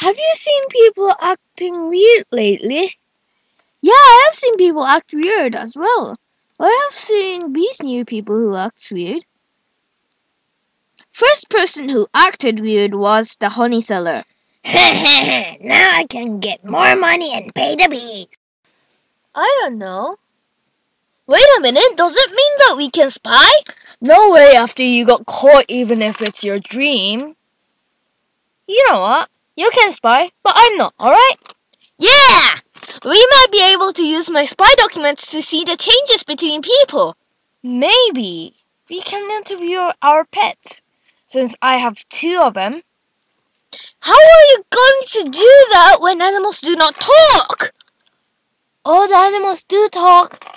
Have you seen people acting weird lately? Yeah, I have seen people act weird as well. I have seen these new people who act weird. First person who acted weird was the honey seller. now I can get more money and pay the bees. I don't know. Wait a minute, does it mean that we can spy? No way after you got caught even if it's your dream. You know what? You can spy, but I'm not, alright? Yeah! We might be able to use my spy documents to see the changes between people. Maybe. We can interview our pets, since I have two of them. How are you going to do that when animals do not talk? All the animals do talk.